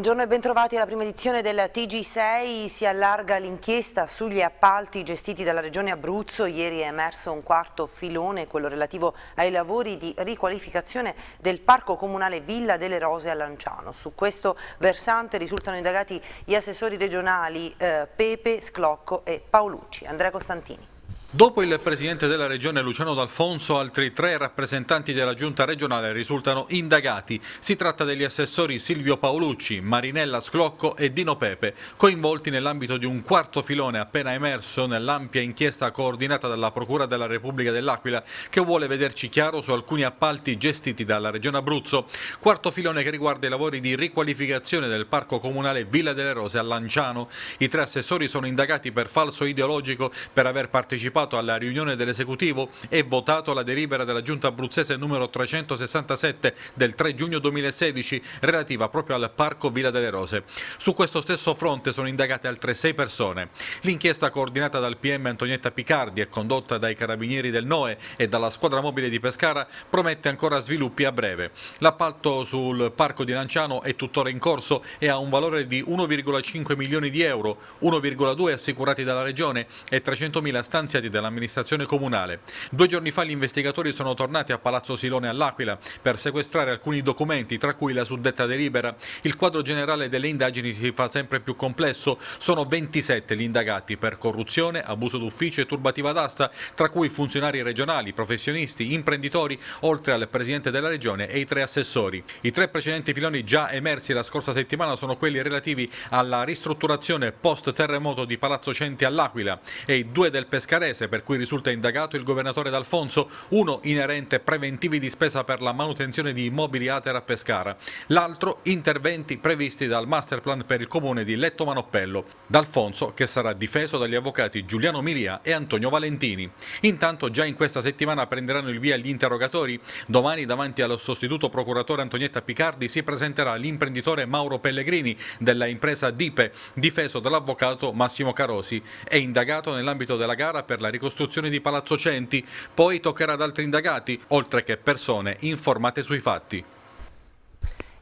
Buongiorno e bentrovati alla prima edizione del TG6. Si allarga l'inchiesta sugli appalti gestiti dalla Regione Abruzzo. Ieri è emerso un quarto filone, quello relativo ai lavori di riqualificazione del Parco Comunale Villa delle Rose a Lanciano. Su questo versante risultano indagati gli assessori regionali eh, Pepe, Sclocco e Paolucci. Andrea Costantini. Dopo il Presidente della Regione Luciano D'Alfonso, altri tre rappresentanti della Giunta regionale risultano indagati. Si tratta degli assessori Silvio Paolucci, Marinella Sclocco e Dino Pepe, coinvolti nell'ambito di un quarto filone appena emerso nell'ampia inchiesta coordinata dalla Procura della Repubblica dell'Aquila, che vuole vederci chiaro su alcuni appalti gestiti dalla Regione Abruzzo. Quarto filone che riguarda i lavori di riqualificazione del Parco Comunale Villa delle Rose a Lanciano. I tre assessori sono indagati per falso ideologico per aver partecipato partecipato alla riunione dell'esecutivo e votato la delibera della giunta abruzzese numero 367 del 3 giugno 2016 relativa proprio al parco Villa delle Rose. Su questo stesso fronte sono indagate altre sei persone. L'inchiesta coordinata dal PM Antonietta Picardi e condotta dai carabinieri del NOE e dalla squadra mobile di Pescara promette ancora sviluppi a breve. L'appalto sul parco di Lanciano è tuttora in corso e ha un valore di 1,5 milioni di euro, 1,2 assicurati dalla Regione e 300 mila stanziati dell'amministrazione comunale. Due giorni fa gli investigatori sono tornati a Palazzo Silone all'Aquila per sequestrare alcuni documenti, tra cui la suddetta delibera. Il quadro generale delle indagini si fa sempre più complesso. Sono 27 gli indagati per corruzione, abuso d'ufficio e turbativa d'asta, tra cui funzionari regionali, professionisti, imprenditori, oltre al Presidente della Regione e i tre assessori. I tre precedenti filoni già emersi la scorsa settimana sono quelli relativi alla ristrutturazione post-terremoto di Palazzo Centi all'Aquila e i due del Pescarese imprese per cui risulta indagato il governatore D'Alfonso, uno inerente preventivi di spesa per la manutenzione di immobili Ater a Pescara, l'altro interventi previsti dal masterplan per il comune di Letto Manoppello. D'Alfonso che sarà difeso dagli avvocati Giuliano Milia e Antonio Valentini. Intanto già in questa settimana prenderanno il via gli interrogatori. Domani davanti al sostituto procuratore Antonietta Picardi si presenterà l'imprenditore Mauro Pellegrini della impresa Dipe, difeso dall'avvocato Massimo Carosi. È indagato nell'ambito della gara per la ricostruzione di Palazzo Centi, poi toccherà ad altri indagati, oltre che persone informate sui fatti.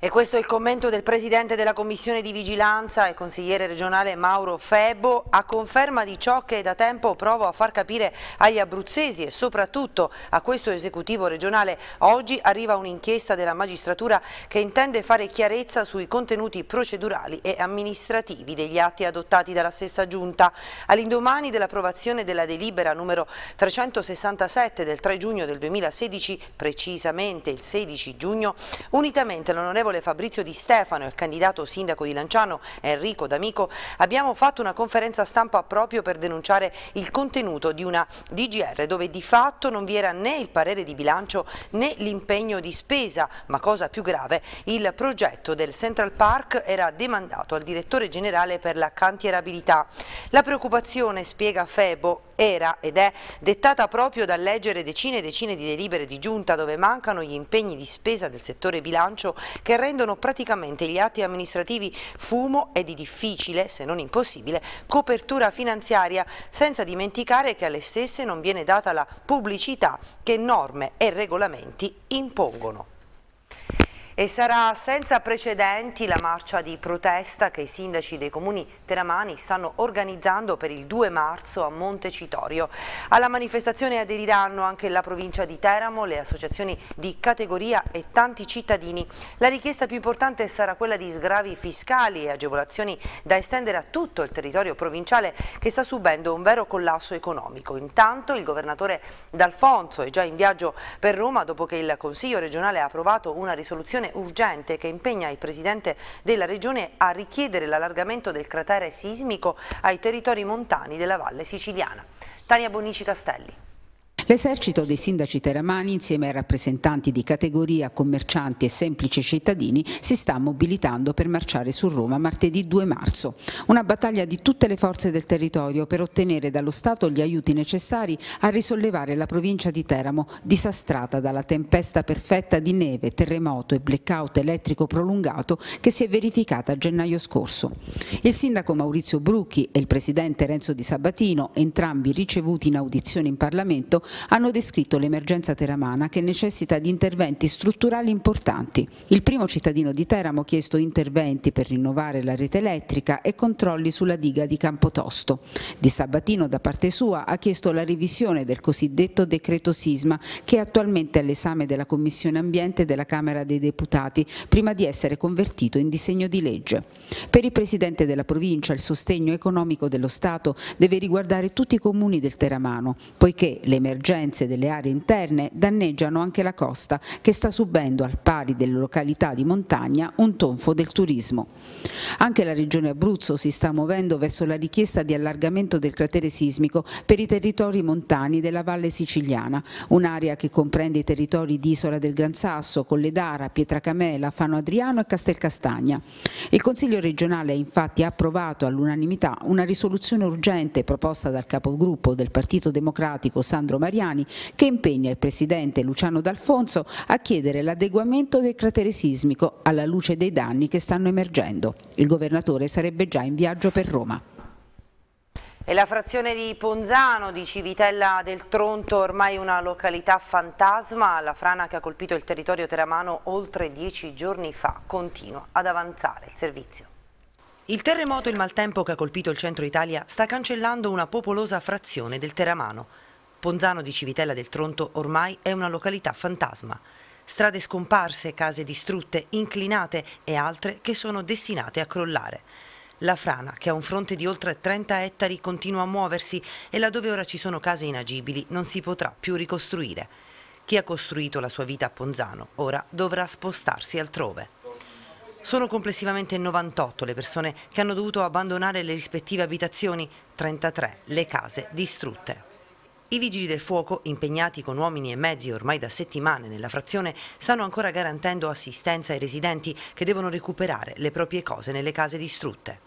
E questo è il commento del Presidente della Commissione di Vigilanza e consigliere regionale Mauro Febo a conferma di ciò che da tempo provo a far capire agli abruzzesi e soprattutto a questo esecutivo regionale. Oggi arriva un'inchiesta della magistratura che intende fare chiarezza sui contenuti procedurali e amministrativi degli atti adottati dalla stessa Giunta. All'indomani dell'approvazione della delibera numero 367 del 3 giugno del 2016, precisamente il 16 giugno, unitamente l'onorevole l'onorevole Fabrizio Di Stefano e il candidato sindaco di Lanciano Enrico D'Amico abbiamo fatto una conferenza stampa proprio per denunciare il contenuto di una DGR dove di fatto non vi era né il parere di bilancio né l'impegno di spesa, ma cosa più grave, il progetto del Central Park era demandato al direttore generale per la cantierabilità. La preoccupazione, spiega Febo, era ed è dettata proprio dal leggere decine e decine di delibere di giunta dove mancano gli impegni di spesa del settore bilancio che rendono praticamente gli atti amministrativi fumo e di difficile, se non impossibile, copertura finanziaria, senza dimenticare che alle stesse non viene data la pubblicità che norme e regolamenti impongono. E sarà senza precedenti la marcia di protesta che i sindaci dei comuni teramani stanno organizzando per il 2 marzo a Montecitorio. Alla manifestazione aderiranno anche la provincia di Teramo, le associazioni di categoria e tanti cittadini. La richiesta più importante sarà quella di sgravi fiscali e agevolazioni da estendere a tutto il territorio provinciale che sta subendo un vero collasso economico. Intanto il governatore D'Alfonso è già in viaggio per Roma dopo che il Consiglio regionale ha approvato una risoluzione urgente che impegna il Presidente della Regione a richiedere l'allargamento del cratere sismico ai territori montani della Valle Siciliana. Tania Bonici Castelli. L'esercito dei sindaci teramani, insieme ai rappresentanti di categoria, commercianti e semplici cittadini, si sta mobilitando per marciare su Roma martedì 2 marzo. Una battaglia di tutte le forze del territorio per ottenere dallo Stato gli aiuti necessari a risollevare la provincia di Teramo, disastrata dalla tempesta perfetta di neve, terremoto e blackout elettrico prolungato che si è verificata a gennaio scorso. Il sindaco Maurizio Brucchi e il presidente Renzo Di Sabatino, entrambi ricevuti in audizione in Parlamento, hanno descritto l'emergenza teramana che necessita di interventi strutturali importanti. Il primo cittadino di Teramo ha chiesto interventi per rinnovare la rete elettrica e controlli sulla diga di Campotosto. Di Sabatino da parte sua ha chiesto la revisione del cosiddetto decreto sisma che è attualmente all'esame della Commissione Ambiente della Camera dei Deputati prima di essere convertito in disegno di legge. Per il Presidente della provincia il sostegno economico dello Stato deve riguardare tutti i comuni del Teramano, poiché le emergenze delle aree interne danneggiano anche la costa che sta subendo al pari delle località di montagna un tonfo del turismo. Anche la Regione Abruzzo si sta muovendo verso la richiesta di allargamento del cratere sismico per i territori montani della Valle Siciliana, un'area che comprende i territori di Isola del Gran Sasso, Colledara, Pietracamela, Fano Adriano e Castelcastagna. Il Consiglio regionale ha infatti approvato all'unanimità una risoluzione urgente proposta dal capogruppo del Partito Democratico Sandro Mariani che impegna il Presidente Luciano D'Alfonso a chiedere l'adeguamento del cratere sismico alla luce dei danni che stanno emergendo. Il governatore sarebbe già in viaggio per Roma. E la frazione di Ponzano di Civitella del Tronto, ormai una località fantasma, la frana che ha colpito il territorio teramano oltre dieci giorni fa, continua ad avanzare il servizio. Il terremoto e il maltempo che ha colpito il centro Italia sta cancellando una popolosa frazione del teramano. Ponzano di Civitella del Tronto ormai è una località fantasma. Strade scomparse, case distrutte, inclinate e altre che sono destinate a crollare. La frana, che ha un fronte di oltre 30 ettari, continua a muoversi e laddove ora ci sono case inagibili non si potrà più ricostruire. Chi ha costruito la sua vita a Ponzano ora dovrà spostarsi altrove. Sono complessivamente 98 le persone che hanno dovuto abbandonare le rispettive abitazioni, 33 le case distrutte. I vigili del fuoco, impegnati con uomini e mezzi ormai da settimane nella frazione, stanno ancora garantendo assistenza ai residenti che devono recuperare le proprie cose nelle case distrutte.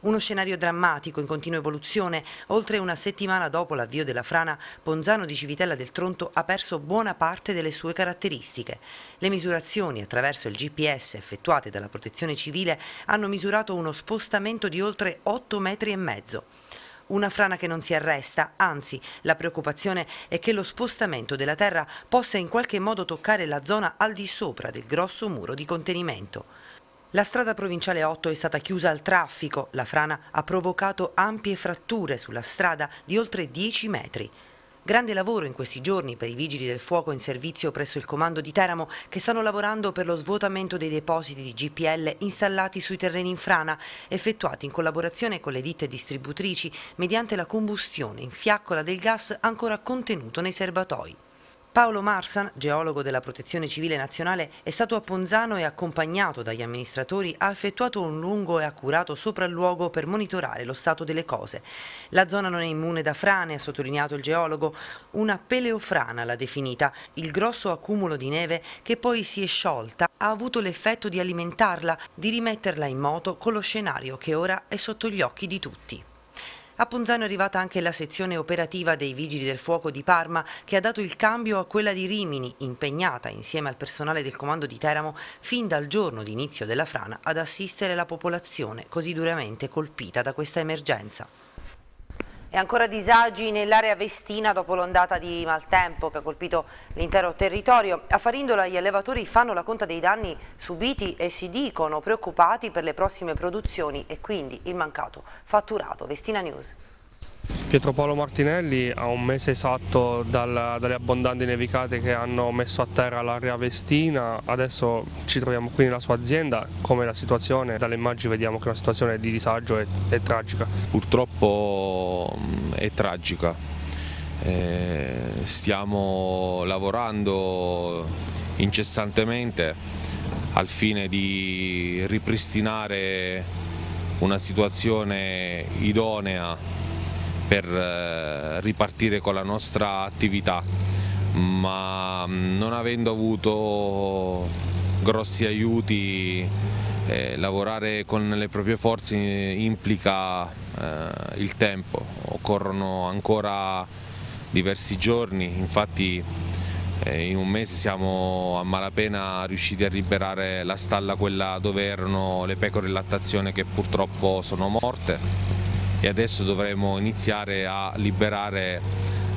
Uno scenario drammatico in continua evoluzione. Oltre una settimana dopo l'avvio della frana, Ponzano di Civitella del Tronto ha perso buona parte delle sue caratteristiche. Le misurazioni attraverso il GPS effettuate dalla Protezione Civile hanno misurato uno spostamento di oltre 8 metri e mezzo. Una frana che non si arresta, anzi la preoccupazione è che lo spostamento della terra possa in qualche modo toccare la zona al di sopra del grosso muro di contenimento. La strada provinciale 8 è stata chiusa al traffico. La frana ha provocato ampie fratture sulla strada di oltre 10 metri. Grande lavoro in questi giorni per i vigili del fuoco in servizio presso il comando di Teramo che stanno lavorando per lo svuotamento dei depositi di GPL installati sui terreni in frana, effettuati in collaborazione con le ditte distributrici mediante la combustione in fiaccola del gas ancora contenuto nei serbatoi. Paolo Marsan, geologo della Protezione Civile Nazionale, è stato a Ponzano e accompagnato dagli amministratori ha effettuato un lungo e accurato sopralluogo per monitorare lo stato delle cose. La zona non è immune da frane, ha sottolineato il geologo, una peleofrana l'ha definita. Il grosso accumulo di neve che poi si è sciolta ha avuto l'effetto di alimentarla, di rimetterla in moto con lo scenario che ora è sotto gli occhi di tutti. A Ponzano è arrivata anche la sezione operativa dei Vigili del Fuoco di Parma che ha dato il cambio a quella di Rimini, impegnata insieme al personale del comando di Teramo fin dal giorno di inizio della frana ad assistere la popolazione così duramente colpita da questa emergenza. E ancora disagi nell'area vestina dopo l'ondata di maltempo che ha colpito l'intero territorio. A Farindola gli allevatori fanno la conta dei danni subiti e si dicono preoccupati per le prossime produzioni e quindi il mancato fatturato. Vestina News. Pietro Paolo Martinelli a un mese esatto dal, dalle abbondanti nevicate che hanno messo a terra l'area vestina, adesso ci troviamo qui nella sua azienda, come la situazione, dalle immagini vediamo che la situazione di disagio è, è tragica. Purtroppo mm, è tragica, eh, stiamo lavorando incessantemente al fine di ripristinare una situazione idonea per eh, ripartire con la nostra attività, ma mm, non avendo avuto grossi aiuti eh, lavorare con le proprie forze implica eh, il tempo, occorrono ancora diversi giorni, infatti eh, in un mese siamo a malapena riusciti a liberare la stalla quella dove erano le pecore in lattazione che purtroppo sono morte e adesso dovremo iniziare a liberare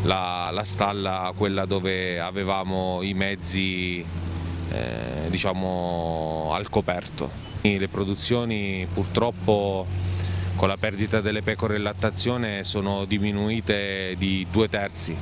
la, la stalla quella dove avevamo i mezzi eh, diciamo al coperto. Le produzioni purtroppo con la perdita delle pecore in lattazione sono diminuite di due terzi.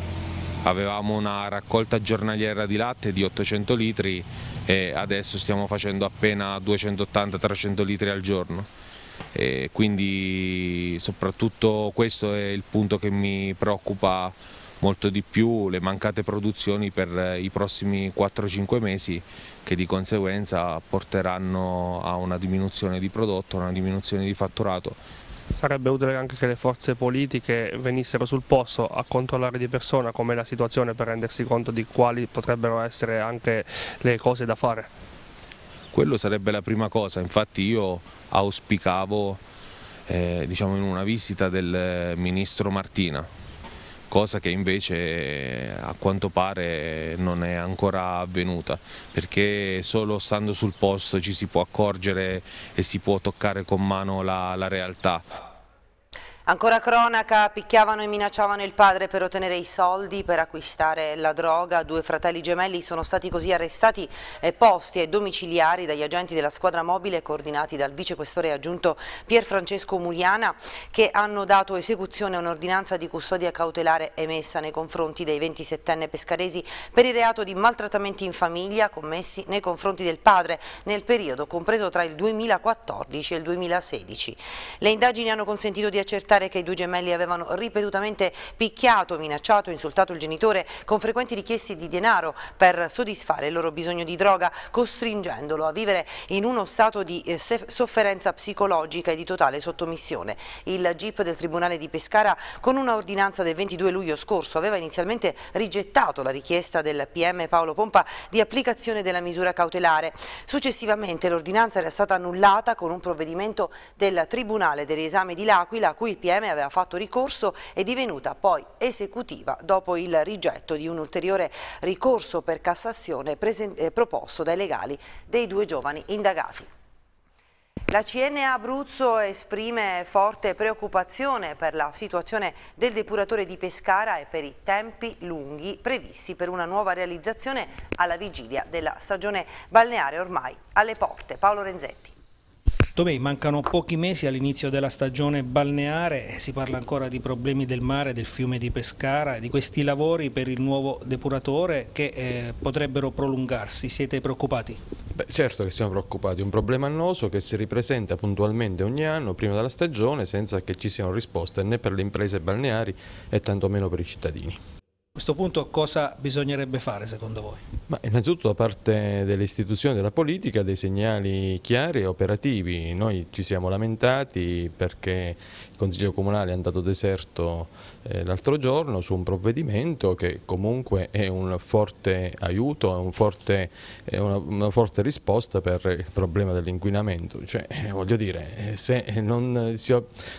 Avevamo una raccolta giornaliera di latte di 800 litri e adesso stiamo facendo appena 280-300 litri al giorno. E quindi soprattutto questo è il punto che mi preoccupa molto di più le mancate produzioni per i prossimi 4-5 mesi che di conseguenza porteranno a una diminuzione di prodotto, a una diminuzione di fatturato. Sarebbe utile anche che le forze politiche venissero sul posto a controllare di persona com'è la situazione per rendersi conto di quali potrebbero essere anche le cose da fare. Quello sarebbe la prima cosa, infatti io auspicavo eh, diciamo in una visita del ministro Martina cosa che invece a quanto pare non è ancora avvenuta perché solo stando sul posto ci si può accorgere e si può toccare con mano la, la realtà. Ancora cronaca, picchiavano e minacciavano il padre per ottenere i soldi per acquistare la droga. Due fratelli gemelli sono stati così arrestati e posti ai domiciliari dagli agenti della squadra mobile coordinati dal vicequestore aggiunto Pier Francesco Muriana che hanno dato esecuzione a un'ordinanza di custodia cautelare emessa nei confronti dei 27enne pescaresi per il reato di maltrattamenti in famiglia commessi nei confronti del padre nel periodo compreso tra il 2014 e il 2016. Le indagini hanno consentito di accertare accertare che i due gemelli avevano ripetutamente picchiato, minacciato e insultato il genitore con frequenti richieste di denaro per soddisfare il loro bisogno di droga, costringendolo a vivere in uno stato di eh, sofferenza psicologica e di totale sottomissione. Il GIP del Tribunale di Pescara con una ordinanza del 22 luglio scorso aveva inizialmente rigettato la richiesta del PM Paolo Pompa di applicazione della misura cautelare. Successivamente l'ordinanza era stata annullata con un provvedimento del Tribunale del riesame di L'Aquila a cui PM aveva fatto ricorso è divenuta poi esecutiva dopo il rigetto di un ulteriore ricorso per Cassazione eh, proposto dai legali dei due giovani indagati. La CNA Abruzzo esprime forte preoccupazione per la situazione del depuratore di Pescara e per i tempi lunghi previsti per una nuova realizzazione alla vigilia della stagione balneare ormai alle porte. Paolo Renzetti. Tomei, mancano pochi mesi all'inizio della stagione balneare, si parla ancora di problemi del mare, del fiume di Pescara, di questi lavori per il nuovo depuratore che eh, potrebbero prolungarsi. Siete preoccupati? Beh, certo che siamo preoccupati, un problema annoso che si ripresenta puntualmente ogni anno prima della stagione senza che ci siano risposte né per le imprese balneari e tantomeno per i cittadini. A questo punto cosa bisognerebbe fare secondo voi? Ma innanzitutto da parte delle istituzioni della politica dei segnali chiari e operativi. Noi ci siamo lamentati perché Consiglio Comunale è andato deserto eh, l'altro giorno su un provvedimento che comunque è un forte aiuto, un forte, è una, una, forte risposta per il problema dell'inquinamento. Cioè, eh, voglio dire, eh, se non si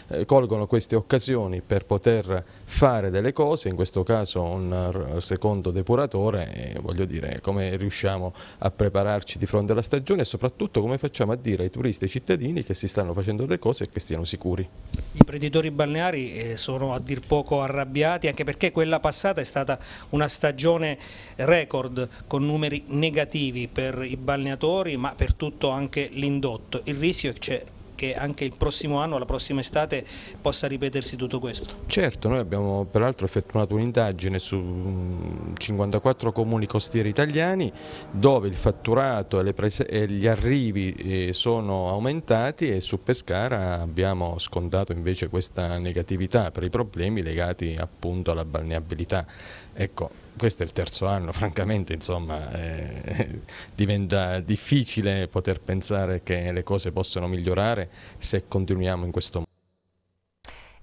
eh, colgono queste occasioni per poter fare delle cose, in questo caso un secondo depuratore, voglio dire, come riusciamo a prepararci di fronte alla stagione e soprattutto come facciamo a dire ai turisti e ai cittadini che si stanno facendo delle cose e che stiano sicuri imprenditori balneari eh, sono a dir poco arrabbiati anche perché quella passata è stata una stagione record con numeri negativi per i balneatori ma per tutto anche l'indotto. Il rischio è che c'è che anche il prossimo anno, la prossima estate, possa ripetersi tutto questo? Certo, noi abbiamo peraltro effettuato un'indagine su 54 comuni costieri italiani dove il fatturato e, e gli arrivi eh, sono aumentati e su Pescara abbiamo scontato invece questa negatività per i problemi legati appunto alla balneabilità. Ecco, questo è il terzo anno, francamente insomma, eh, diventa difficile poter pensare che le cose possano migliorare se continuiamo in questo modo.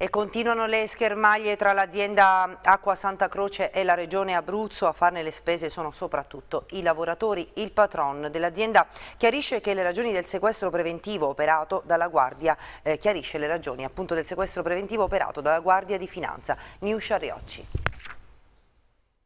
E continuano le schermaglie tra l'azienda Acqua Santa Croce e la regione Abruzzo. A farne le spese sono soprattutto i lavoratori. Il patron dell'azienda chiarisce che le ragioni del sequestro preventivo operato dalla Guardia, eh, chiarisce le ragioni appunto del sequestro preventivo operato dalla Guardia di Finanza. Niuscia Riocci.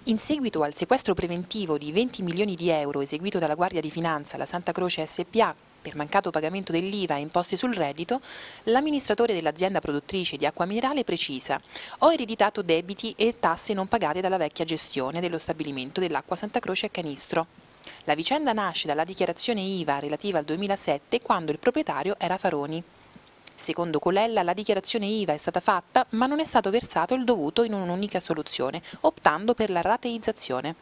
In seguito al sequestro preventivo di 20 milioni di euro eseguito dalla Guardia di Finanza alla Santa Croce SPA per mancato pagamento dell'IVA e imposte sul reddito, l'amministratore dell'azienda produttrice di acqua minerale precisa ho ereditato debiti e tasse non pagate dalla vecchia gestione dello stabilimento dell'acqua Santa Croce a Canistro. La vicenda nasce dalla dichiarazione IVA relativa al 2007 quando il proprietario era Faroni. Secondo Colella la dichiarazione IVA è stata fatta ma non è stato versato il dovuto in un'unica soluzione, optando per la rateizzazione.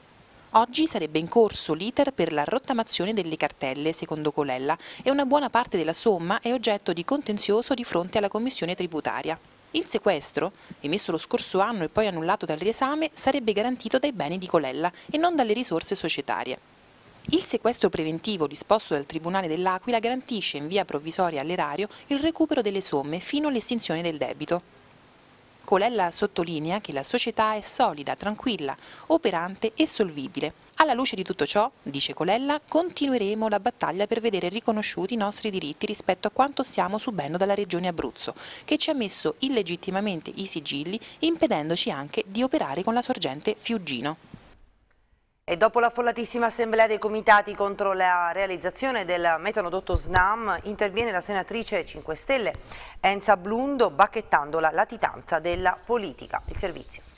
Oggi sarebbe in corso l'iter per la rottamazione delle cartelle, secondo Colella, e una buona parte della somma è oggetto di contenzioso di fronte alla Commissione tributaria. Il sequestro, emesso lo scorso anno e poi annullato dal riesame, sarebbe garantito dai beni di Colella e non dalle risorse societarie. Il sequestro preventivo disposto dal Tribunale dell'Aquila garantisce in via provvisoria all'erario il recupero delle somme fino all'estinzione del debito. Colella sottolinea che la società è solida, tranquilla, operante e solvibile. Alla luce di tutto ciò, dice Colella, continueremo la battaglia per vedere riconosciuti i nostri diritti rispetto a quanto stiamo subendo dalla Regione Abruzzo, che ci ha messo illegittimamente i sigilli, impedendoci anche di operare con la sorgente Fiuggino. E dopo l'affollatissima assemblea dei comitati contro la realizzazione del metanodotto SNAM interviene la senatrice 5 Stelle Enza Blundo bacchettando la latitanza della politica. Il servizio.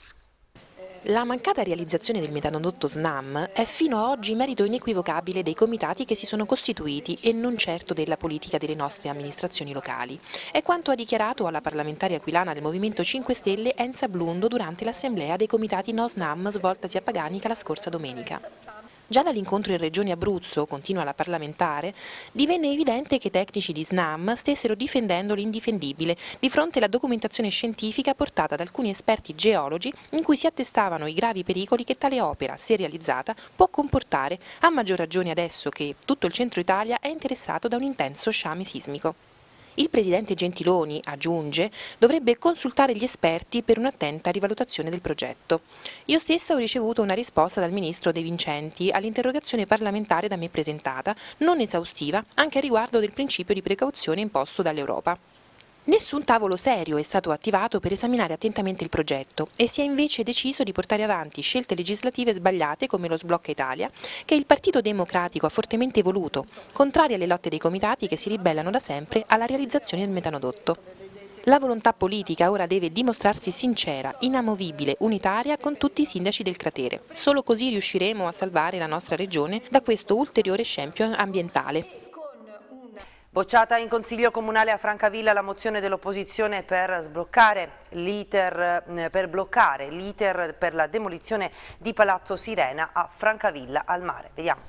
La mancata realizzazione del metanodotto SNAM è fino ad oggi merito inequivocabile dei comitati che si sono costituiti e non certo della politica delle nostre amministrazioni locali. È quanto ha dichiarato alla parlamentare aquilana del Movimento 5 Stelle Enza Blundo durante l'assemblea dei comitati No SNAM svoltasi a Paganica la scorsa domenica. Già dall'incontro in Regione Abruzzo, continua la parlamentare, divenne evidente che i tecnici di SNAM stessero difendendo l'indifendibile di fronte alla documentazione scientifica portata da alcuni esperti geologi in cui si attestavano i gravi pericoli che tale opera, se realizzata, può comportare, a maggior ragione adesso che tutto il centro Italia è interessato da un intenso sciame sismico. Il presidente Gentiloni, aggiunge, dovrebbe consultare gli esperti per un'attenta rivalutazione del progetto. Io stessa ho ricevuto una risposta dal ministro De Vincenti all'interrogazione parlamentare da me presentata, non esaustiva, anche a riguardo del principio di precauzione imposto dall'Europa. Nessun tavolo serio è stato attivato per esaminare attentamente il progetto e si è invece deciso di portare avanti scelte legislative sbagliate come lo sblocca Italia, che il Partito Democratico ha fortemente voluto, contrarie alle lotte dei comitati che si ribellano da sempre alla realizzazione del metanodotto. La volontà politica ora deve dimostrarsi sincera, inamovibile, unitaria con tutti i sindaci del cratere. Solo così riusciremo a salvare la nostra regione da questo ulteriore scempio ambientale. Bocciata in Consiglio Comunale a Francavilla la mozione dell'opposizione per sbloccare l'iter eh, per bloccare l'iter per la demolizione di Palazzo Sirena a Francavilla al mare. Vediamo.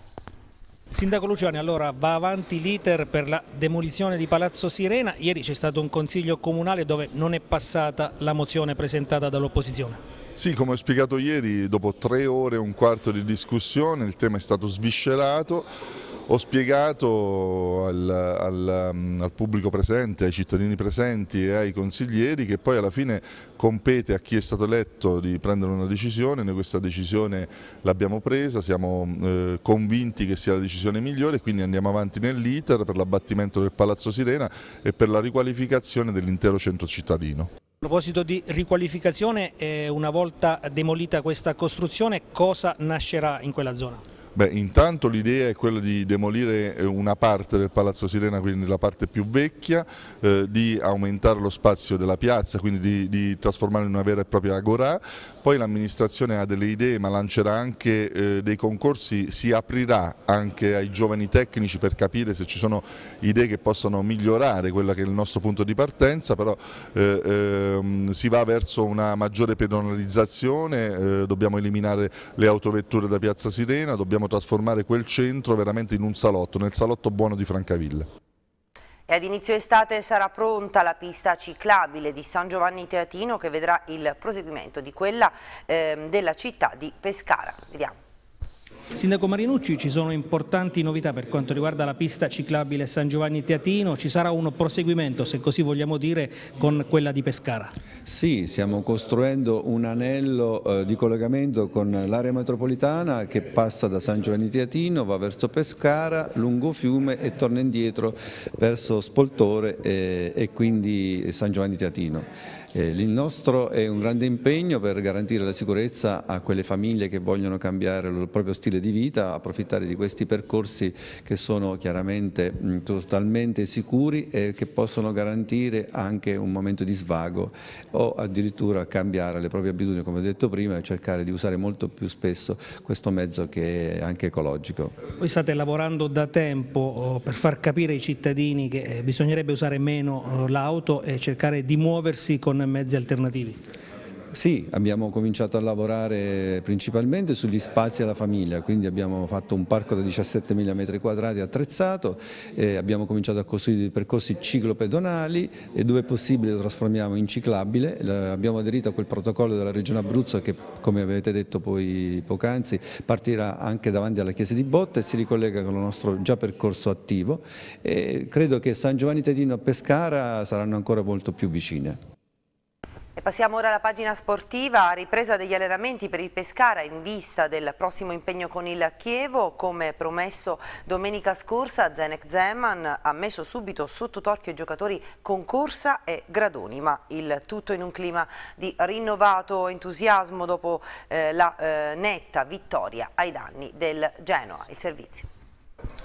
Sindaco Luciani, allora va avanti l'iter per la demolizione di Palazzo Sirena. Ieri c'è stato un consiglio comunale dove non è passata la mozione presentata dall'opposizione. Sì, come ho spiegato ieri, dopo tre ore e un quarto di discussione il tema è stato sviscerato ho spiegato al, al, um, al, pubblico presente, ai cittadini presenti e ai consiglieri che poi alla fine compete a chi è stato eletto di prendere una decisione, noi questa decisione l'abbiamo presa, siamo eh, convinti che sia la decisione migliore, quindi andiamo avanti nell'iter per l'abbattimento del Palazzo Sirena e per la riqualificazione dell'intero centro cittadino. A proposito di riqualificazione, eh, una volta demolita questa costruzione, cosa nascerà in quella zona? Beh, intanto l'idea è quella di demolire eh, una parte del Palazzo Sirena, quindi la parte più vecchia, eh, di aumentare lo spazio della piazza, quindi di, di trasformarlo in una vera e propria agorà. Poi l'amministrazione ha delle idee ma lancerà anche eh, dei concorsi, si aprirà anche ai giovani tecnici per capire se ci sono idee che possano migliorare quello che è il nostro punto di partenza, però eh, ehm, si va verso una maggiore pedonalizzazione, eh, dobbiamo eliminare le autovetture da Piazza Sirena, dobbiamo vogliamo trasformare quel centro veramente in un salotto, nel salotto buono di Francavilla. E ad inizio estate sarà pronta la pista ciclabile di San Giovanni Teatino che vedrà il proseguimento di quella eh, della città di Pescara. Vediamo. Sindaco Marinucci, ci sono importanti novità per quanto riguarda la pista ciclabile San Giovanni Teatino, ci sarà un proseguimento, se così vogliamo dire, con quella di Pescara? Sì, stiamo costruendo un anello eh, di collegamento con l'area metropolitana che passa da San Giovanni Teatino, va verso Pescara, lungo fiume e torna indietro verso Spoltore e, e quindi San Giovanni Teatino. Eh, il nostro è un grande impegno per garantire la sicurezza a quelle famiglie che vogliono cambiare il proprio stile di vita, approfittare di questi percorsi che sono chiaramente mh, totalmente sicuri e che possono garantire anche un momento di svago o addirittura cambiare le proprie abitudini come ho detto prima e cercare di usare molto più spesso questo mezzo che è anche ecologico. Voi state lavorando da tempo oh, per far capire ai cittadini che eh, bisognerebbe usare meno oh, l'auto e cercare di muoversi con mezzi alternativi? Sì, abbiamo cominciato a lavorare principalmente sugli spazi alla famiglia, quindi abbiamo fatto un parco da 17.000 m2 attrezzato, abbiamo cominciato a costruire dei percorsi ciclopedonali e dove possibile lo trasformiamo in ciclabile, abbiamo aderito a quel protocollo della Regione Abruzzo che come avete detto poi poc'anzi partirà anche davanti alla chiesa di Botta e si ricollega con il nostro già percorso attivo e credo che San Giovanni Tedino e Pescara saranno ancora molto più vicine. Passiamo ora alla pagina sportiva, ripresa degli allenamenti per il Pescara in vista del prossimo impegno con il Chievo. Come promesso domenica scorsa Zenek Zeman ha messo subito sotto torchio i giocatori Concorsa e Gradoni, ma il tutto in un clima di rinnovato entusiasmo dopo eh, la eh, netta vittoria ai danni del Genoa. Il servizio.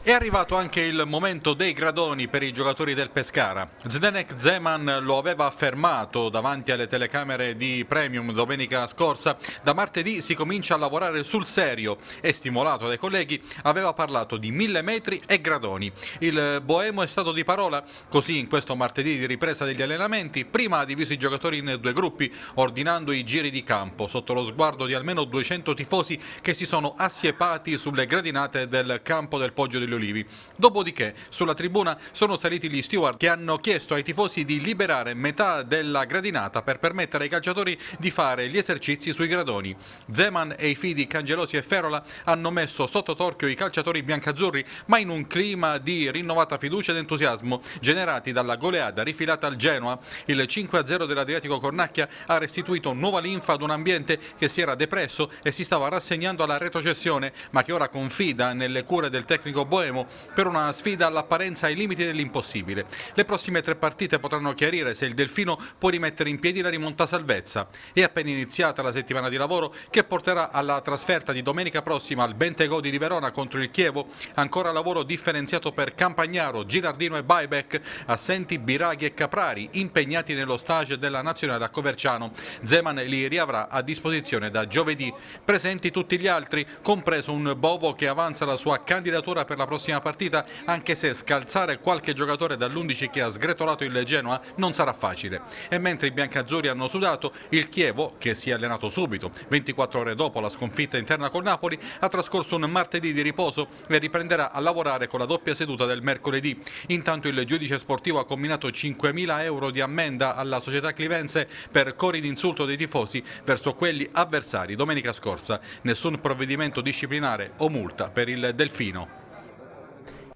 È arrivato anche il momento dei gradoni per i giocatori del Pescara. Zdenek Zeman lo aveva affermato davanti alle telecamere di Premium domenica scorsa. Da martedì si comincia a lavorare sul serio e stimolato dai colleghi aveva parlato di mille metri e gradoni. Il Boemo è stato di parola, così in questo martedì di ripresa degli allenamenti prima ha diviso i giocatori in due gruppi ordinando i giri di campo sotto lo sguardo di almeno 200 tifosi che si sono assiepati sulle gradinate del campo del Poggio degli Olivi. Dopodiché sulla tribuna sono saliti gli steward che hanno chiesto ai tifosi di liberare metà della gradinata per permettere ai calciatori di fare gli esercizi sui gradoni. Zeman e i fidi Cangelosi e Ferola hanno messo sotto torchio i calciatori biancazzurri ma in un clima di rinnovata fiducia ed entusiasmo generati dalla goleada rifilata al Genoa. Il 5-0 dell'Adriatico Cornacchia ha restituito nuova linfa ad un ambiente che si era depresso e si stava rassegnando alla retrocessione ma che ora confida nelle cure del tecnico Boemo Sanremo per una sfida all'apparenza ai limiti dell'impossibile. Le prossime tre partite potranno chiarire se il Delfino può rimettere in piedi la rimonta salvezza. È appena iniziata la settimana di lavoro che porterà alla trasferta di domenica prossima al Bentegodi di Verona contro il Chievo, ancora lavoro differenziato per Campagnaro, Girardino e Buyback, assenti Biraghi e Caprari, impegnati nello stage della nazionale a Coverciano. Zeman li riavrà a disposizione da giovedì. Presenti tutti gli altri, compreso un Bovo che avanza la sua candidatura per la prossima partita, anche se scalzare qualche giocatore dall'11 che ha sgretolato il Genoa non sarà facile. E mentre i biancazzurri hanno sudato, il Chievo, che si è allenato subito, 24 ore dopo la sconfitta interna col Napoli, ha trascorso un martedì di riposo e riprenderà a lavorare con la doppia seduta del mercoledì. Intanto il giudice sportivo ha combinato 5.000 euro di ammenda alla società clivense per cori d'insulto dei tifosi verso quelli avversari domenica scorsa. Nessun provvedimento disciplinare o multa per il Delfino.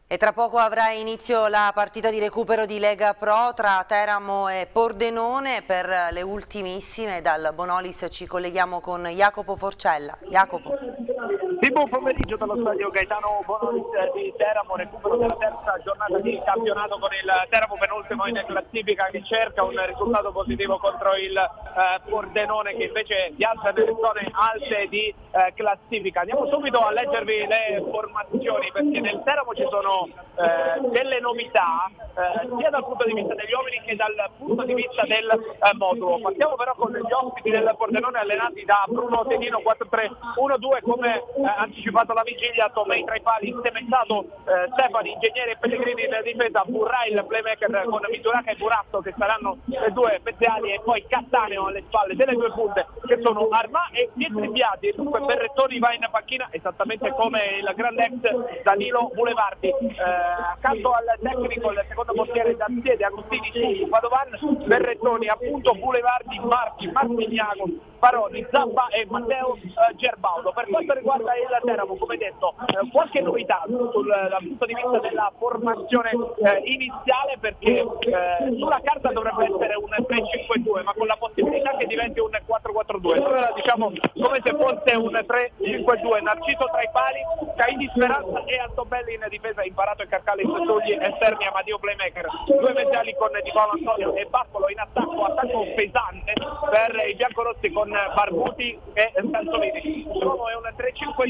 E tra poco avrà inizio la partita di recupero di Lega Pro tra Teramo e Pordenone per le ultimissime. Dal Bonolis ci colleghiamo con Jacopo Forcella. Jacopo. Sì, buon pomeriggio dallo stadio Gaetano Bonolis di Teramo, recupero della terza giornata di campionato con il Teramo penultimo in classifica che cerca un risultato positivo contro il eh, Pordenone che invece piazza nelle zone alte di eh, classifica. Andiamo subito a leggervi le formazioni perché nel Teramo ci sono eh, delle novità eh, sia dal punto di vista degli uomini che dal punto di vista del eh, modulo. Partiamo però con gli ospiti del Pordenone allenati da Bruno Tedino 4-3-1-2 come eh, anticipato la vigilia, Tomei tra i pali, cementato eh, Stefani, Ingegneri e Pellegrini in difesa, Burrai il playmaker con Mituraca e Buratto che saranno le due pezziali e poi Cattaneo alle spalle delle due punte che sono Armà e Pietri Biati, dunque Berrettoni va in panchina esattamente come il grande ex Danilo Bulevardi, eh, accanto al tecnico il secondo portiere Danziede, Agostini su Padovan, Berrettoni appunto Bulevardi, Marchi, Martignago, Paroni, Zappa e Matteo eh, Gerbaudo. Per quanto riguarda il Teramo, come detto, eh, qualche novità sul, dal punto di vista della formazione eh, iniziale perché eh, sulla carta dovrebbe essere un 3-5-2 3-5-2 ma con la possibilità che diventi un 4-4-2 allora diciamo come se fosse un 3-5-2 Narciso tra i pali Caini Speranza e Altobelli in difesa imparato e Carcalis sugli esterni Amadio Playmaker. Due mezzali con Di Paolo Antonio e Baccolo in attacco attacco pesante per i biancorossi con Barbuti e Sansovini l'uomo è un 3-5-2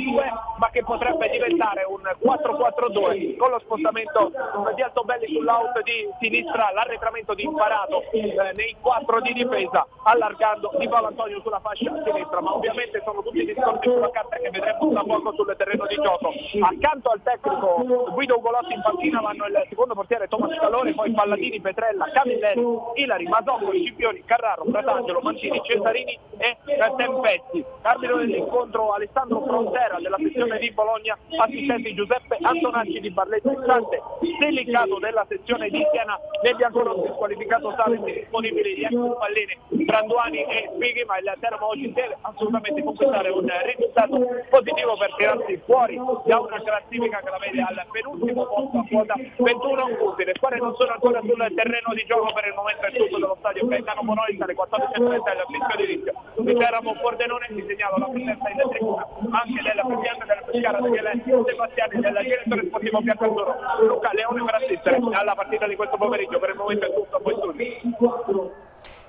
ma che potrebbe diventare un 4-4-2 con lo spostamento di Altobelli sull'out di sinistra l'arretramento di imparato eh, nei quattro di difesa allargando Di Paolo Antonio sulla fascia sinistra ma ovviamente sono tutti discorsi sulla carta che vedremo tra poco sul terreno di gioco. Accanto al tecnico Guido Ugolotti in panchina vanno il secondo portiere Tomas Calore poi Palladini, Petrella, Camilleri Ilari, Masocco, Scipioni, Carraro, Fratangelo, Mancini, Cesarini e Tempetti. Arbitro dell'incontro Alessandro Frontera della sezione di Bologna assistenti Giuseppe Antonacci di Barletta Istante delicato della sezione di Siena nei biancorossi squalificato Salenti disponibili di ex Pallini, Branduani e Spighi ma il Teramo oggi deve assolutamente conquistare un risultato positivo per tirarsi fuori da una classifica che la vede al penultimo posto a quota 21 punti le squadre non sono ancora sul terreno di gioco per il momento è tutto dello stadio Gaetano Bonolis alle 14.30 il fischio di di Teramo Pordenone vi segnalo la presenza in tribuna anche del presidente della Pescara Daniele Sebastiani del direttore sportivo Biancazzurro Luca Leone per assistere alla partita di questo pomeriggio per il momento è tutto poi studi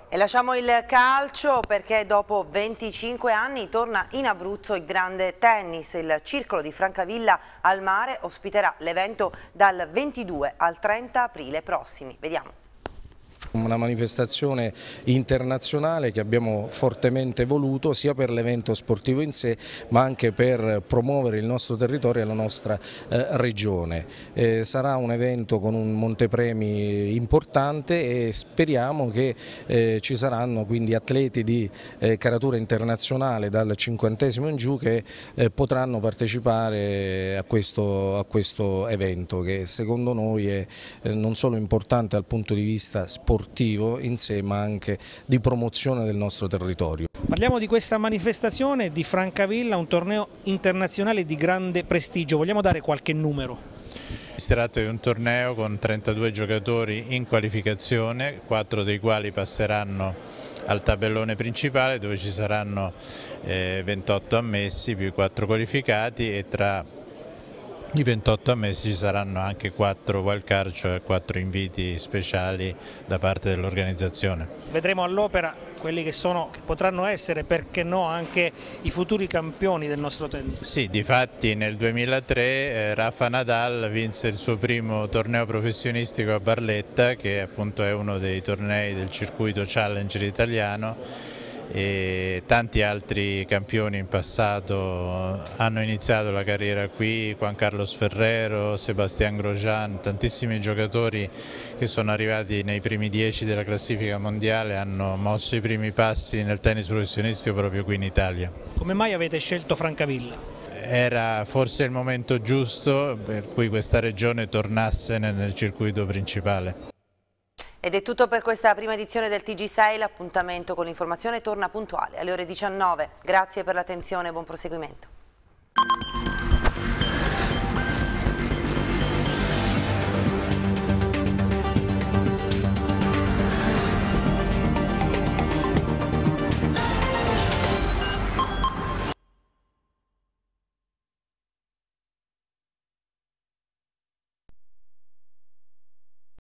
e lasciamo il calcio perché dopo 25 anni torna in Abruzzo il grande tennis. Il circolo di Francavilla al mare ospiterà l'evento dal 22 al 30 aprile prossimi. Vediamo. Una manifestazione internazionale che abbiamo fortemente voluto sia per l'evento sportivo in sé ma anche per promuovere il nostro territorio e la nostra eh, regione. Eh, sarà un evento con un montepremi importante e speriamo che eh, ci saranno quindi atleti di eh, caratura internazionale dal cinquantesimo in giù che eh, potranno partecipare a questo, a questo, evento che secondo noi è eh, non solo importante dal punto di vista sportivo sportivo in sé ma anche di promozione del nostro territorio. Parliamo di questa manifestazione di Francavilla, un torneo internazionale di grande prestigio, vogliamo dare qualche numero? Si tratta di un torneo con 32 giocatori in qualificazione, 4 dei quali passeranno al tabellone principale dove ci saranno eh, 28 ammessi più 4 qualificati e tra i 28 ammessi ci saranno anche 4 wildcard, cioè 4 inviti speciali da parte dell'organizzazione. Vedremo all'opera quelli che, sono, che potranno essere, perché no, anche i futuri campioni del nostro tennis. Sì, difatti nel 2003 eh, Rafa Nadal vinse il suo primo torneo professionistico a Barletta, che appunto è uno dei tornei del circuito Challenger italiano e tanti altri campioni in passato hanno iniziato la carriera qui, Juan Carlos Ferrero, Sebastián Grosjean, tantissimi giocatori che sono arrivati nei primi dieci della classifica mondiale hanno mosso i primi passi nel tennis professionistico proprio qui in Italia. Come mai avete scelto Francavilla? Era forse il momento giusto per cui questa regione tornasse nel circuito principale. Ed è tutto per questa prima edizione del TG6, l'appuntamento con l'informazione torna puntuale alle ore 19. Grazie per l'attenzione e buon proseguimento.